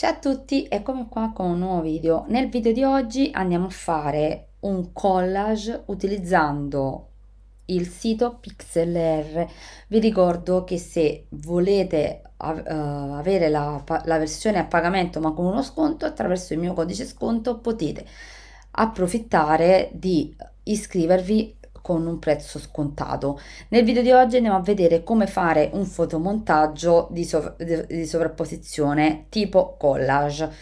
Ciao a tutti, eccomi qua con un nuovo video. Nel video di oggi andiamo a fare un collage utilizzando il sito PixLR. Vi ricordo che se volete uh, avere la, la versione a pagamento ma con uno sconto, attraverso il mio codice sconto potete approfittare di iscrivervi con un prezzo scontato. Nel video di oggi andiamo a vedere come fare un fotomontaggio di, sov di sovrapposizione tipo collage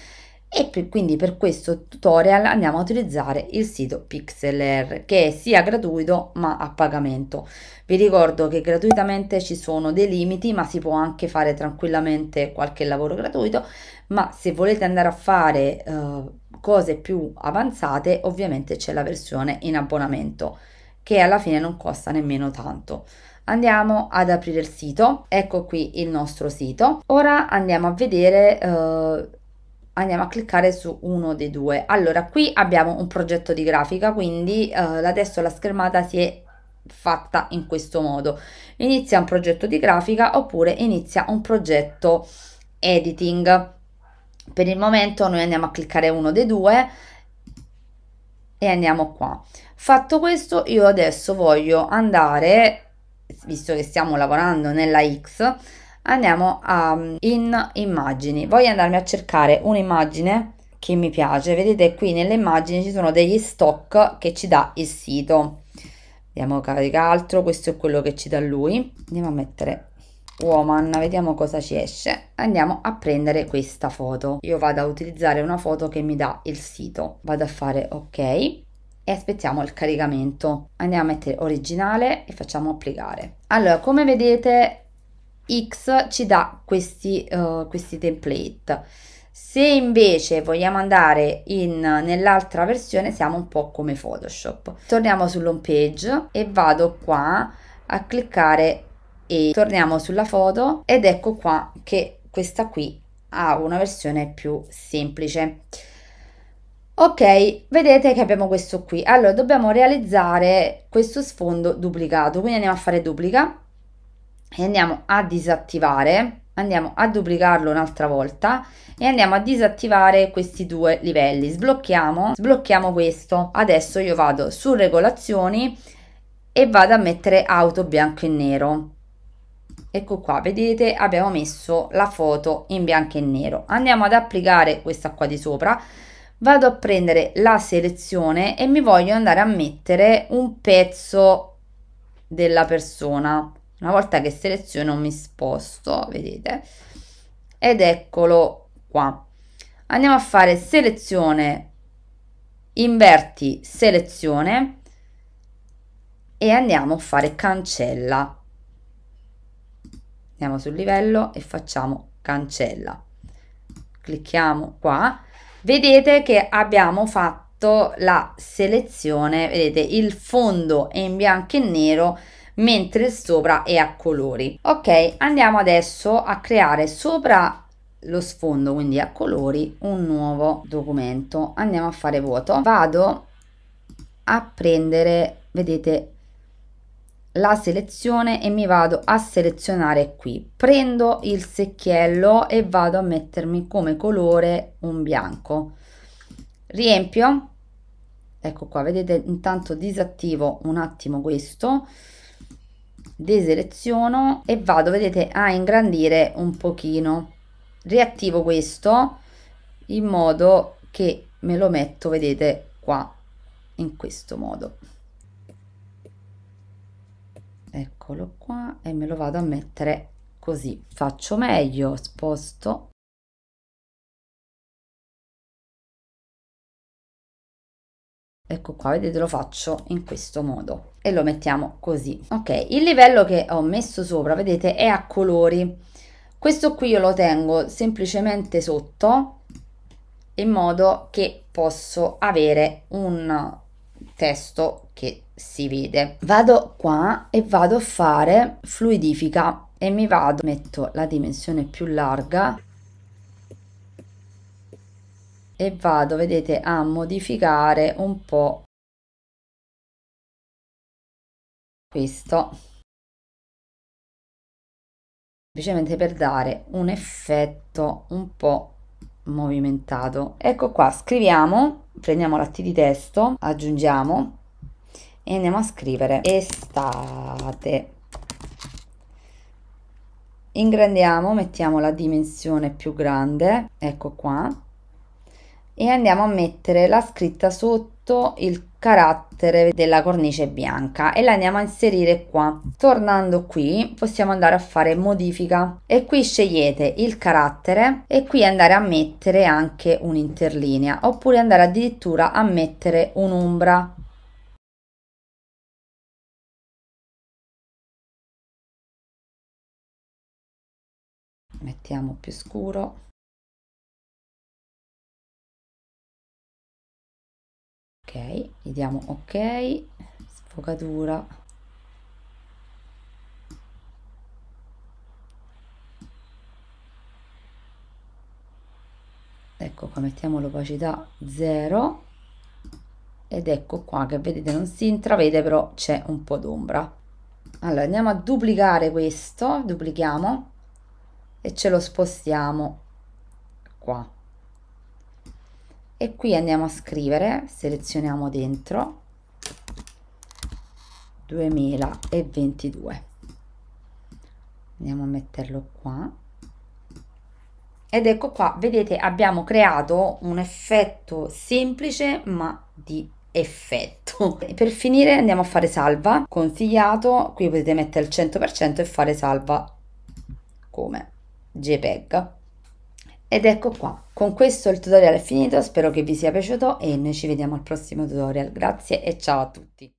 e quindi per questo tutorial andiamo a utilizzare il sito PixLR che è sia gratuito ma a pagamento. Vi ricordo che gratuitamente ci sono dei limiti ma si può anche fare tranquillamente qualche lavoro gratuito ma se volete andare a fare uh, cose più avanzate ovviamente c'è la versione in abbonamento che alla fine non costa nemmeno tanto. Andiamo ad aprire il sito, ecco qui il nostro sito. Ora andiamo a vedere, eh, andiamo a cliccare su uno dei due. Allora, qui abbiamo un progetto di grafica, quindi eh, adesso la schermata si è fatta in questo modo. Inizia un progetto di grafica oppure inizia un progetto editing. Per il momento noi andiamo a cliccare uno dei due e andiamo qua. Fatto questo, io adesso voglio andare, visto che stiamo lavorando nella X, andiamo a, in immagini. Voglio andarmi a cercare un'immagine che mi piace. Vedete qui nelle immagini ci sono degli stock che ci dà il sito. Andiamo a caricare altro, questo è quello che ci dà lui. Andiamo a mettere woman, vediamo cosa ci esce. Andiamo a prendere questa foto. Io vado a utilizzare una foto che mi dà il sito. Vado a fare ok e aspettiamo il caricamento. Andiamo a mettere originale e facciamo applicare. Allora, come vedete X ci dà questi, uh, questi template. Se invece vogliamo andare in, nell'altra versione siamo un po' come Photoshop. Torniamo sull'home page e vado qua a cliccare e torniamo sulla foto ed ecco qua che questa qui ha una versione più semplice. Ok, vedete che abbiamo questo qui. Allora, dobbiamo realizzare questo sfondo duplicato. Quindi andiamo a fare duplica e andiamo a disattivare. Andiamo a duplicarlo un'altra volta e andiamo a disattivare questi due livelli. Sblocchiamo, sblocchiamo questo. Adesso io vado su regolazioni e vado a mettere auto bianco e nero. Ecco qua, vedete, abbiamo messo la foto in bianco e nero. Andiamo ad applicare questa qua di sopra vado a prendere la selezione e mi voglio andare a mettere un pezzo della persona. Una volta che seleziono mi sposto vedete? Ed eccolo qua. Andiamo a fare selezione. Inverti selezione. E andiamo a fare cancella. Andiamo sul livello e facciamo cancella. Clicchiamo qua vedete che abbiamo fatto la selezione vedete il fondo è in bianco e nero mentre sopra è a colori. Ok andiamo adesso a creare sopra lo sfondo quindi a colori un nuovo documento. Andiamo a fare vuoto. Vado a prendere vedete la selezione e mi vado a selezionare qui. Prendo il secchiello e vado a mettermi come colore un bianco. Riempio. Ecco qua vedete intanto disattivo un attimo questo. Deseleziono e vado vedete a ingrandire un pochino. Riattivo questo in modo che me lo metto vedete qua in questo modo eccolo qua e me lo vado a mettere così. Faccio meglio sposto. Ecco qua vedete lo faccio in questo modo. E lo mettiamo così. Ok il livello che ho messo sopra vedete è a colori. Questo qui io lo tengo semplicemente sotto in modo che posso avere un testo che si vede. Vado qua e vado a fare fluidifica e mi vado metto la dimensione più larga e vado vedete a modificare un po questo. Semplicemente per dare un effetto un po movimentato. Ecco qua scriviamo prendiamo la T di testo aggiungiamo e andiamo a scrivere. Estate. Ingrandiamo mettiamo la dimensione più grande. Ecco qua. E andiamo a mettere la scritta sotto il carattere della cornice bianca. E la andiamo a inserire qua. Tornando qui possiamo andare a fare modifica. E qui scegliete il carattere. E qui andare a mettere anche un'interlinea. Oppure andare addirittura a mettere un'ombra mettiamo più scuro. Ok gli diamo ok. Sfocatura ecco qua mettiamo l'opacità 0 ed ecco qua che vedete non si intravede però c'è un po' d'ombra. Allora andiamo a duplicare questo. Duplichiamo e ce lo spostiamo qua. E qui andiamo a scrivere selezioniamo dentro 2022 andiamo a metterlo qua. Ed ecco qua vedete abbiamo creato un effetto semplice ma di effetto. E per finire andiamo a fare salva. Consigliato qui potete mettere il 100% e fare salva. Come jpeg ed ecco qua, con questo il tutorial è finito, spero che vi sia piaciuto e noi ci vediamo al prossimo tutorial. Grazie e ciao a tutti!